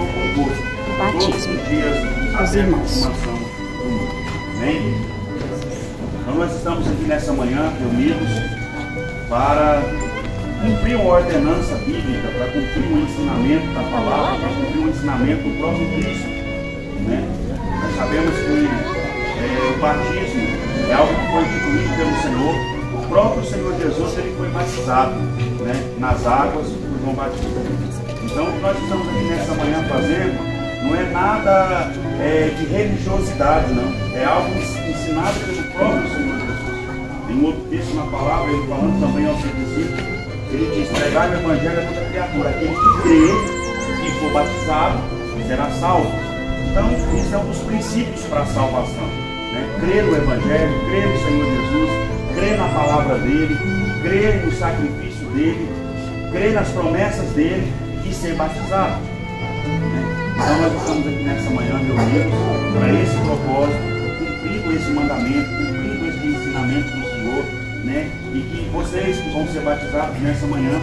estou convosco todos os dias do mundo. Amém? Então nós estamos aqui nessa manhã reunidos para cumprir uma ordenança bíblica, para cumprir um ensinamento da palavra, para cumprir um ensinamento do próprio Cristo. Né? Nós sabemos que é, o batismo é algo que foi instituído pelo Senhor. O próprio Senhor Jesus ele foi batizado né, nas águas por João Batista. Então o que nós estamos aqui nessa manhã fazendo não é nada é, de religiosidade, não. É algo ensinado pelo próprio Senhor Jesus. Tem um outro texto na palavra, ele falando também aos seus discípulos, ele diz, pregar o evangelho a toda criatura. Aquele que crê e for batizado será salvo. Então, isso é um dos princípios para a salvação. Né? Crer no Evangelho, crer no Senhor Jesus, crer na palavra dele, crer no sacrifício dele, crer nas promessas dele e ser batizado. Então nós estamos aqui nessa manhã reunidos para esse propósito, cumprindo esse mandamento, cumprindo esse ensinamento do Senhor, né? E que vocês que vão ser batizados nessa manhã,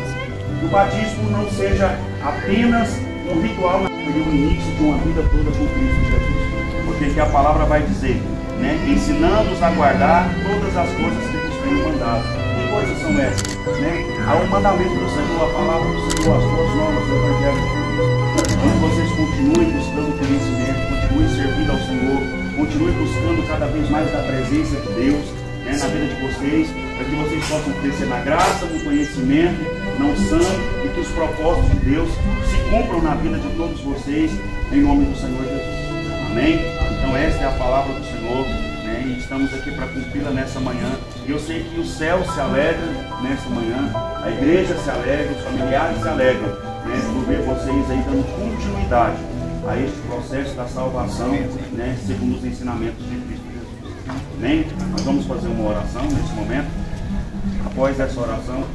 que o batismo não seja apenas um ritual e o início de uma vida toda com Cristo Jesus. Porque aqui a palavra vai dizer, né? Ensinando-os a guardar todas as coisas que nos tenho mandado. Que coisas são essas? Né? Há o mandamento do Senhor, a palavra do Senhor, as boas novas do Evangelho de Cristo onde vocês continuem buscando conhecimento, continuem servindo ao Senhor, continuem buscando cada vez mais da presença de Deus né, na vida de vocês, para que vocês possam crescer na graça, no conhecimento, na unção e que os propósitos de Deus se cumpram na vida de todos vocês, em nome do Senhor Jesus. Amém? Então esta é a palavra do Senhor. E estamos aqui para cumpri-la nessa manhã. E eu sei que o céu se alegra nessa manhã, a igreja se alegra, os familiares se alegram né, por ver vocês aí dando continuidade a este processo da salvação, né, segundo os ensinamentos de Cristo Jesus. Amém? Nós vamos fazer uma oração nesse momento. Após essa oração,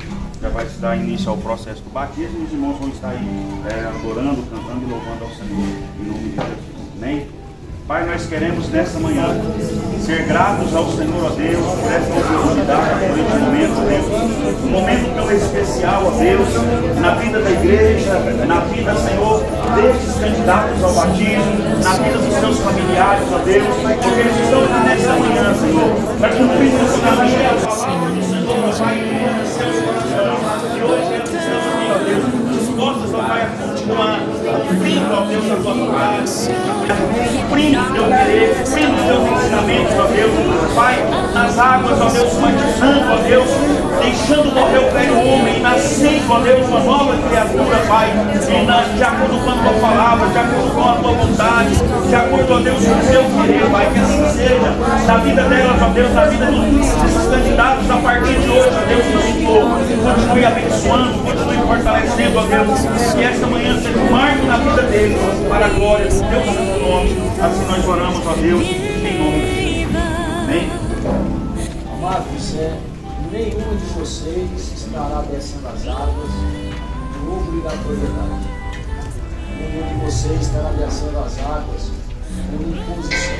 já vai se dar início ao processo do batismo e os irmãos vão estar aí é, adorando, cantando e louvando ao Senhor em nome de Jesus. Amém? Pai, nós queremos nessa manhã ser gratos ao Senhor, ó Deus, por essa oportunidade, por este momento, ó Deus. Um momento tão especial, ó Deus, na vida da igreja, na vida, Senhor, destes candidatos ao batismo, na vida dos seus familiares, ó Deus, porque eles estão aqui nessa manhã, Senhor, para cumprir o caminho, a palavra do Senhor, Pai, em seus corações. E hoje eles estão aqui, ó Deus, dispostos, ó Pai, a continuar cumprindo, ó Deus, a tua palavra, Pai, nas águas, ó Deus, batizando, ó Deus, deixando morrer o velho homem, nascendo, ó Deus, uma nova criatura, Pai, e na, de acordo com a tua palavra, de acordo com a tua vontade, de acordo, ó Deus, com o teu querer, Pai, que assim seja, na vida delas, ó Deus, na vida dos candidatos, a partir de hoje, ó Deus, que o Senhor continue abençoando, continue fortalecendo, ó Deus, que esta manhã seja um marco na vida deles, para a glória do teu santo nome. Assim nós oramos, ó Deus, em nome de Jesus. Amém? Amados, é, nenhum de vocês estará descendo as águas por obrigatoriedade. Nenhum de vocês estará descendo as águas por imposição.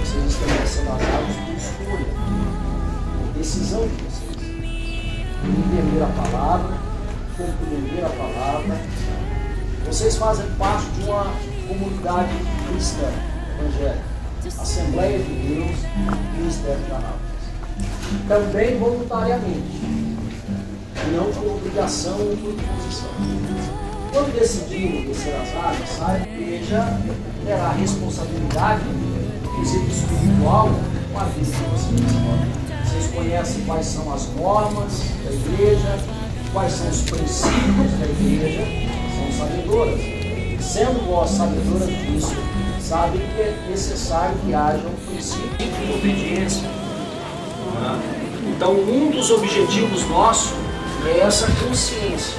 Vocês estão descendo as águas por escolha, por decisão de vocês. Entender a palavra, compreender a palavra. Vocês fazem parte de uma comunidade cristã, evangélica, Assembleia de Deus, Ministério da Nápoles. Também voluntariamente, não por obrigação ou por imposição. Quando decidirem descer as águas, a igreja terá a responsabilidade quesito espiritual com a vida de vocês. Vocês conhecem quais são as normas da igreja, quais são os princípios da igreja, são sabedoras. Sendo vós sabedoras disso, sabem que é necessário que haja um princípio de obediência. Então, um dos objetivos nossos é essa consciência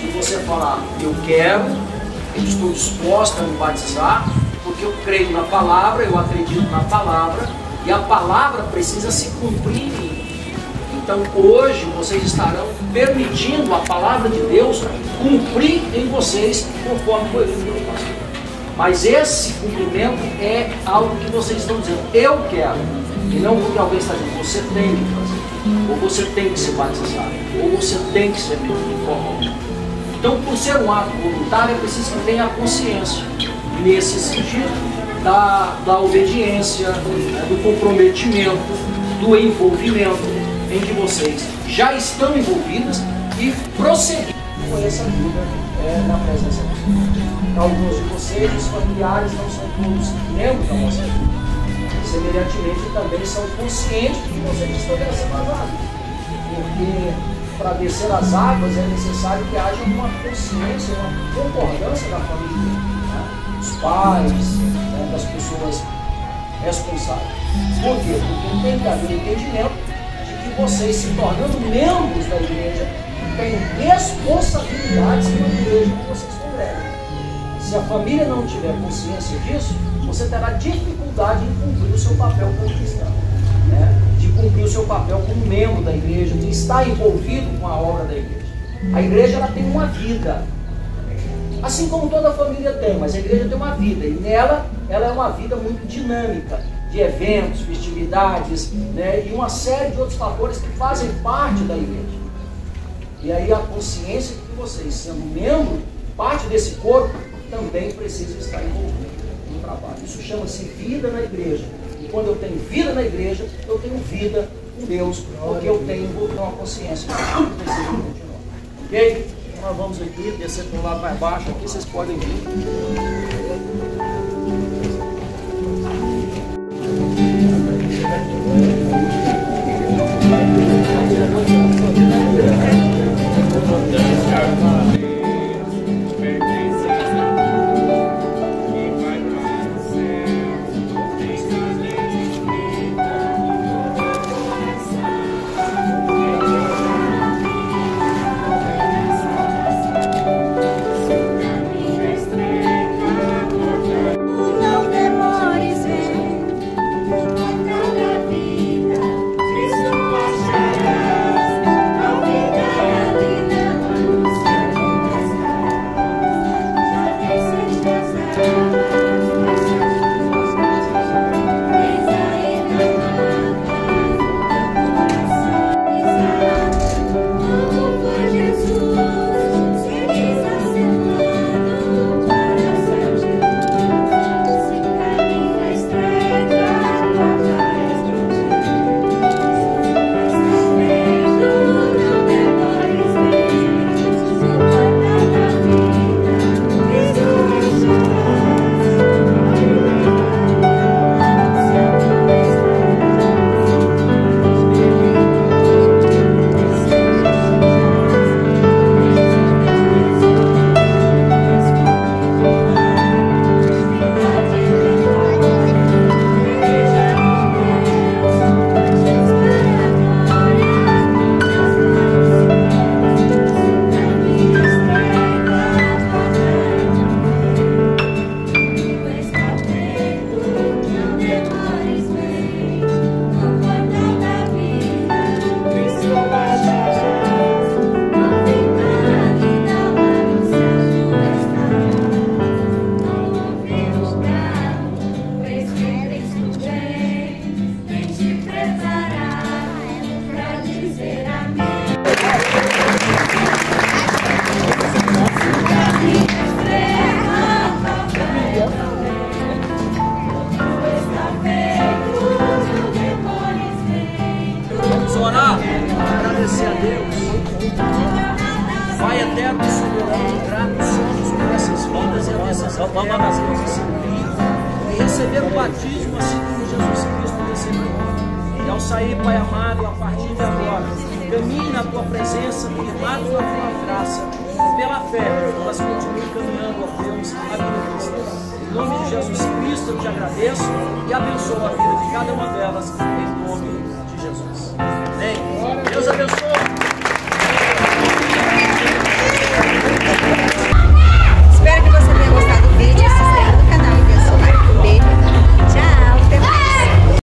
de você falar: eu quero, eu estou disposto a me batizar, porque eu creio na palavra, eu acredito na palavra, e a palavra precisa se cumprir em mim. Então hoje vocês estarão permitindo a palavra de Deus cumprir em vocês conforme foi pelo pastor. Mas esse cumprimento é algo que vocês estão dizendo, eu quero, e não o que alguém está dizendo, você tem que fazer. ou você tem que se batizar, ou você tem que ser membro Então, por ser um ato voluntário, é preciso que tenha consciência nesse sentido da, da obediência, né, do comprometimento, do envolvimento em que vocês já estão envolvidas e prosseguir com essa vida é, na presença de. Alguns de vocês, os familiares, não são todos membros da nossa vida. Semelhantemente, também são conscientes de que vocês estão descendo as águas. Porque para descer as águas é necessário que haja uma consciência, uma concordância da família, né? dos pais, né? das pessoas responsáveis. Por quê? Porque tem que haver entendimento de que vocês, se tornando membros da igreja, têm responsabilidades na igreja que vocês congregam. Se a família não tiver consciência disso, você terá dificuldade em cumprir o seu papel como cristão, né? de cumprir o seu papel como membro da igreja, de estar envolvido com a obra da igreja. A igreja ela tem uma vida, assim como toda família tem, mas a igreja tem uma vida e nela ela é uma vida muito dinâmica, de eventos, festividades né? e uma série de outros fatores que fazem parte da igreja. E aí a consciência de que vocês, sendo membro, parte desse corpo, também precisa estar envolvido trabalho. Isso chama-se vida na igreja. E quando eu tenho vida na igreja, eu tenho vida com Deus, porque eu tenho uma consciência. Ok? Nós vamos aqui, descer para o lado mais baixo, aqui vocês podem vir. salvar nas mãos desse filho e receber o batismo assim como Jesus Cristo recebeu. E ao sair, Pai amado, a partir de agora, caminhe na tua presença, firmado na tua graça, pela fé, nós continuamos caminhando, ó Deus, a vida cristã. Em nome de Jesus Cristo, eu te agradeço e abençoo a vida de cada uma delas, em nome de Jesus. Amém. Deus abençoe.